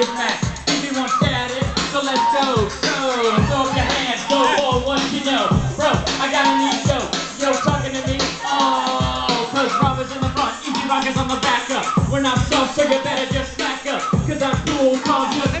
big mac. If you want status, so let's go, go. Throw up your hands, go for what you know. Bro, I got a new show. Yo, talking to me. Oh, cause Rob in the front, E-Z Rock on the back up. We're not so you better just smack up. Cause I'm cool, calm, just